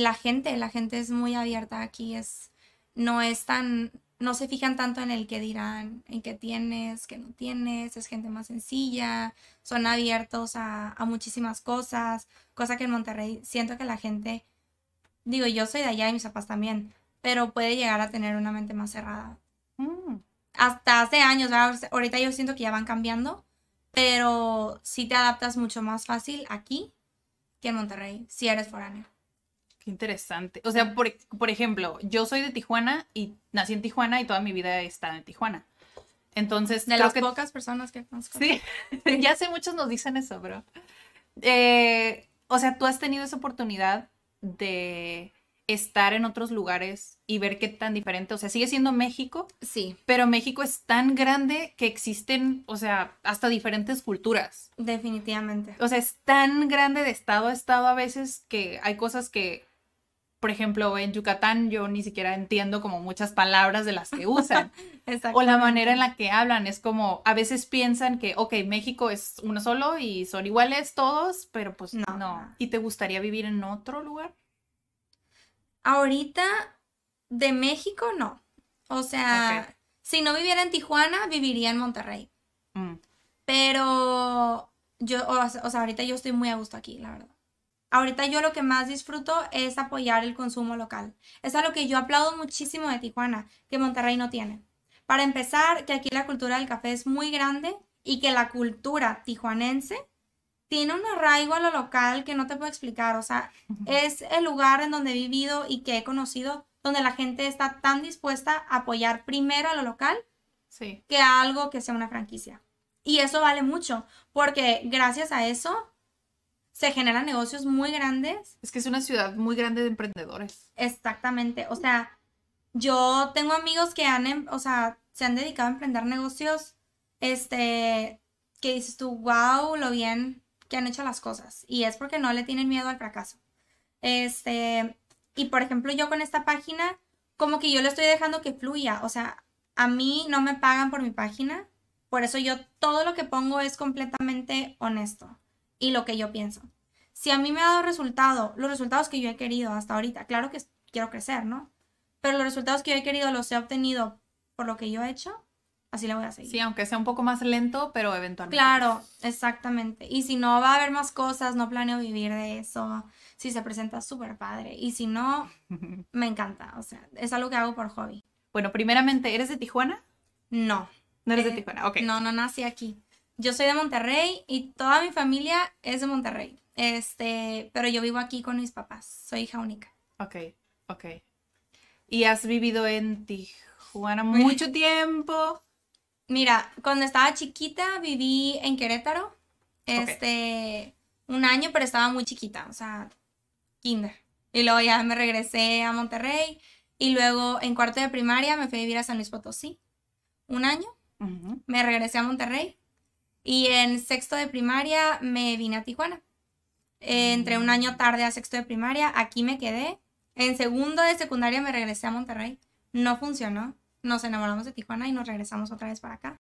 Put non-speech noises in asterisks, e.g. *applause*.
la gente, la gente es muy abierta aquí, es, no es tan, no se fijan tanto en el que dirán, en qué tienes, qué no tienes, es gente más sencilla, son abiertos a, a muchísimas cosas, cosa que en Monterrey siento que la gente, digo, yo soy de allá y mis papás también, pero puede llegar a tener una mente más cerrada. Mm. Hasta hace años, ¿verdad? ahorita yo siento que ya van cambiando, pero sí te adaptas mucho más fácil aquí que en Monterrey, si eres foráneo. Qué interesante. O sea, por, por ejemplo, yo soy de Tijuana y nací en Tijuana y toda mi vida he estado en Tijuana. Entonces, De creo las que pocas personas que conozco. Sí, *laughs* *laughs* ya sé, muchos nos dicen eso, pero. eh, o sea, tú has tenido esa oportunidad de estar en otros lugares y ver qué tan diferente. O sea, sigue siendo México, Sí, pero México es tan grande que existen, o sea, hasta diferentes culturas. definitivamente. O sea, es tan grande de estado a estado a veces que hay cosas que, por ejemplo, en Yucatán yo ni siquiera entiendo como muchas palabras de las que usan. *laughs* O la manera en la que hablan es como, a veces piensan que, ok, México es uno solo y son iguales todos, pero pues no. No. ¿Y te gustaría vivir en otro lugar? Ahorita de México no. O sea, si no viviera en Tijuana, viviría en Monterrey. Mm, Pero yo, o sea, ahorita yo estoy muy a gusto aquí, la verdad. Ahorita yo lo que más disfruto es apoyar el consumo local. Es algo que yo aplaudo muchísimo de Tijuana, que Monterrey no tiene. Para empezar, que aquí la cultura del café es muy grande y que la cultura tijuanense tiene un arraigo a lo local que no te puedo explicar. O sea, es el lugar en donde he vivido y que he conocido donde la gente está tan dispuesta a apoyar primero a lo local sí. que a algo que sea una franquicia. Y eso vale mucho, porque gracias a eso se generan negocios muy grandes. Es que es una ciudad muy grande de emprendedores. Exactamente. O sea, yo tengo amigos que han, em- o sea, se han dedicado a emprender negocios, este, que dices tú, wow, lo bien que han hecho las cosas. Y es porque no le tienen miedo al fracaso. Este, y por ejemplo, yo con esta página, como que yo le estoy dejando que fluya. O sea, a mí no me pagan por mi página. Por eso yo todo lo que pongo es completamente honesto y lo que yo pienso. Si a mí me ha dado resultado, los resultados que yo he querido hasta ahorita, claro que quiero crecer, ¿no? Pero los resultados que yo he querido los he obtenido por lo que yo he hecho, así le voy a seguir. Sí, aunque sea un poco más lento, pero eventualmente. Claro, exactamente. Y si no va a haber más cosas, no planeo vivir de eso. Si se presenta súper padre. Y si no, *laughs* me encanta. O sea, es algo que hago por hobby. Bueno, primeramente, ¿eres de Tijuana? No. No eres Eh, de Tijuana, ok. No, no nací aquí. Yo soy de Monterrey y toda mi familia es de Monterrey. Este, pero yo vivo aquí con mis papás. Soy hija única. Ok, ok. ¿Y has vivido en Tijuana mucho tiempo? Mira, cuando estaba chiquita viví en Querétaro. Este, un año, pero estaba muy chiquita, o sea, kinder. Y luego ya me regresé a Monterrey. Y luego en cuarto de primaria me fui a vivir a San Luis Potosí. Un año. Me regresé a Monterrey y en sexto de primaria me vine a Tijuana. Entré un año tarde a sexto de primaria, aquí me quedé. En segundo de secundaria me regresé a Monterrey. No funcionó. Nos enamoramos de Tijuana y nos regresamos otra vez para acá.